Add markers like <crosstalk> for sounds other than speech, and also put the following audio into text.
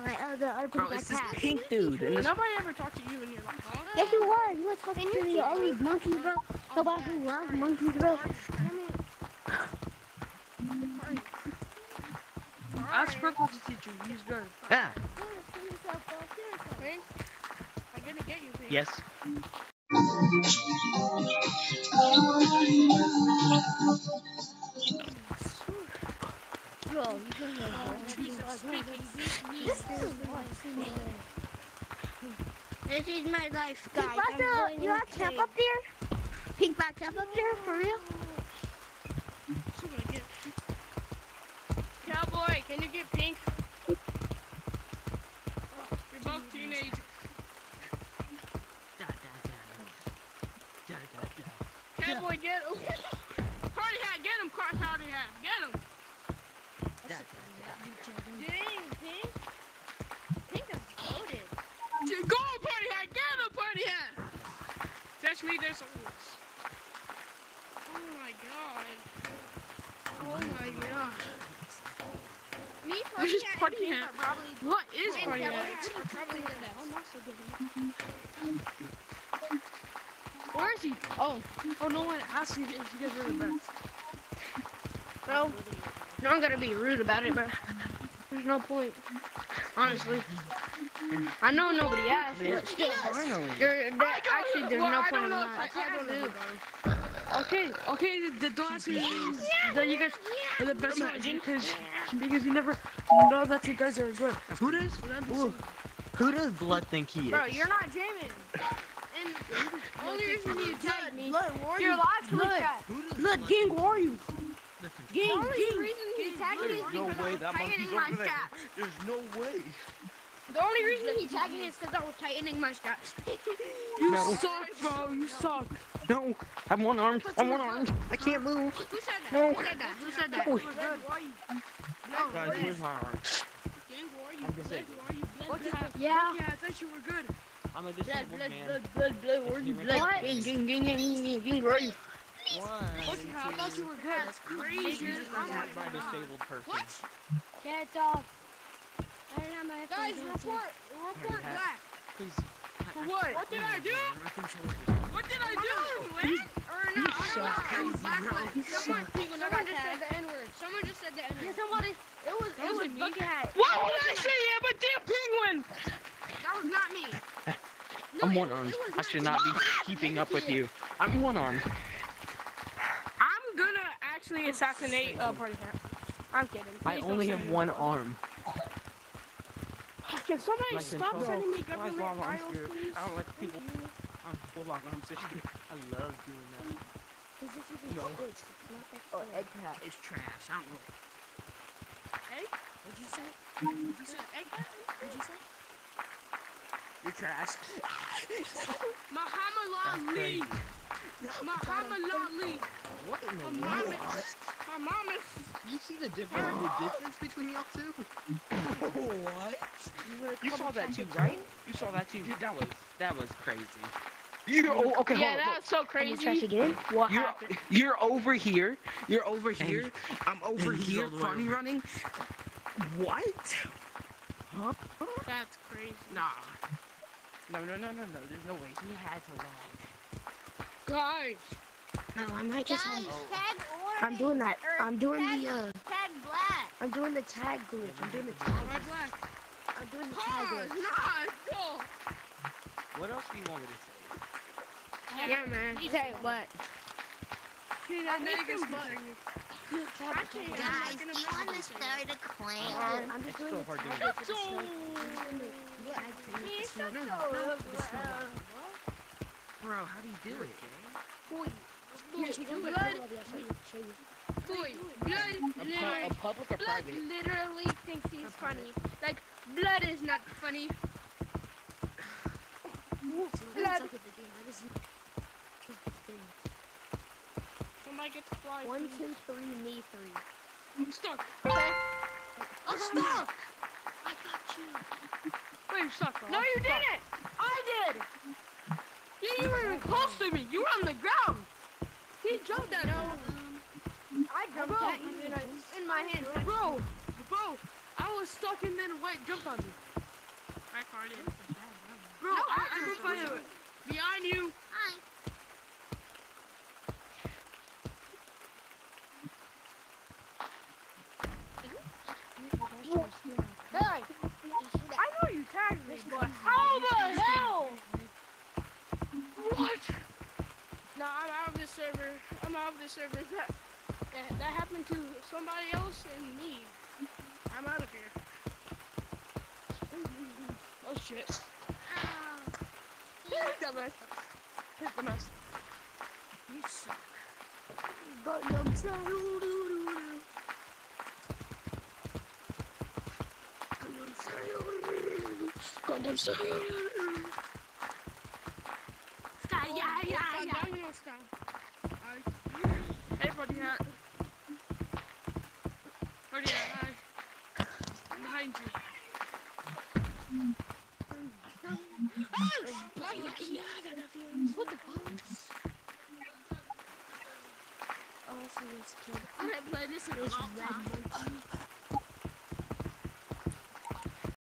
my other other Bro, my it's this cat. pink dude. Nobody ever talked to you and you're like, oh, Yes, you were. You were talking to me all these monkeys, bro. Nobody who loves monkeys, bro. Ask Sprinkle to teach you. He's good. ah, Pink, I'm gonna get you, Pink. yes. This is my life, guys. I'm going you in have the camp up there? Pink black camp up there, for real? So I'm gonna get- Cowboy, can you get Pink? You're both teenagers. Cowboy, get him. <laughs> Party hat, get him, car party hat, get him. Da, da, da. Dang, Pink. Pink is loaded. Dude, Go, party hat, get him, party hat. Touch me, there's a Oh my god. Oh my god. Me, This Party is Party Hat. What is and party hat? Hat are probably the best. I'm also giving Where is he? Oh, oh, no one asked you if you guys were the best. Bro, no, I'm gonna be rude about it, but there's no point. Honestly, I know nobody asked, but still, Finally. there, there, actually, there's no point in that. Okay, okay, the, the last thing is that you guys are the best Imagine. because because you never know that you guys are good. Who does? Ooh, who does Blood think he is? Bro, you're not jamming. And the only reason you tagged me, Blood, you're you? live to Blood. chat. Blood, gang, where are you? The Gang, only gang. reason he tagged me is There's no I way was that monkey's my over There's no way. The only reason he tagged me is because I was tightening my straps. <laughs> You No. suck, bro. You suck. No, I'm one armed. I'm one armed. I can't move. Who said that? No. Who said that? Who said that? Oh. No. Guys, where's my arm? Gang, who are you? I'm just Blood, saying. who are you? Blood, What yeah. Yeah. Yeah, I thought you were good. I'm a Blood, disabled blood, man. blood, blood, blood, where are you? What? Blood, gang, gang, gang, gang, gang, gang, where are you? One, Look, I thought you were good. That's crazy. He's Oh my attacked by a God. disabled person. What? Get off. I don't have my Guys, report, report Hat. black. Please. For what? What did I do? What did I do? What? Or no, I don't know. Black. You Someone, suck. someone just said the N-word. Someone just said the N-word. somebody, it was, it was wasn't me. What would I say? I'm a damn penguin. That was not me. <laughs> No, I'm one armed. I should not be keeping up with <laughs> you. I'm one armed. I'm gonna actually assassinate a party hat. I'm kidding. I Please don't only have it. one arm. Can somebody My stop control. sending me Guys, government while I'm files, please? I don't like people. I'm full on. I'm sitting here. I love doing that. Is this even No. good? It's not that Oh, good. egg hat. It's trash. I don't know. What'd you say? What'd You said egg hat? What'd you say? You're trash. Muhammad That's Ali. Muhammad Ali. What in the world? My mom is. You see the difference? The difference between y'all two? what? You saw that too, right? You saw that too. That was that was crazy. You oh, okay, Yeah, hold on. that's so Can you crazy. trash again? What You're happened? you're over here. You're over here. I'm over here. all the Funny running. What? Huh? That's crazy. Nah. No, no, no, no, no. There's no way. He had to lie. Guys. No, I might just Guys, have. tag orange. I'm doing that. or I'm doing tag, the, uh, Tag black. I'm doing the tag glitch. I'm doing the tag. Red black. I'm doing the tag Oh, glitch. nah, go. What else do you want me to say? Yeah, man. Tag black. See, that nigga's Guys, do you want to start a clan? I'm just doing so hard tag doing glitch. So. Tag glitch. He's so No, no, cool. no. Bro, how do you do it? Here, you. Blood. I'll show you. Show you. Boy, blood literally, a public or blood literally thinks he's funny. Like, blood is not funny. Blood. Suck at the. I Somebody get to fly. One, two, three, me three. I'm stuck. Okay? I'm stuck. I got you. Wait, you're stuck. bro. No, you didn't. I did. Yeah, you were even close to me. You were on the ground. He jumped at me. I jumped Bro. at you in, a, in my hand. Bro, bro, I I was stuck and then White jumped on me. I farted. Bro, I, I jumped by him. Behind you. Hi. Hey, I know you tagged me, but how the hell? What? No, I'm out of this server. I'm out of this server. That, that, that happened to somebody else and me. I'm out of here. <laughs> Oh shit. Ah. <laughs> Hit the mess. Hit the mess. You suck. Doo-doo-doo. Gundam style. Gundam style. Sky, yeah, yeah, yeah. Gangnam style. Hey, buddy hat. Buddy hat, hi. I'm behind you. I'm gonna play this in a long time.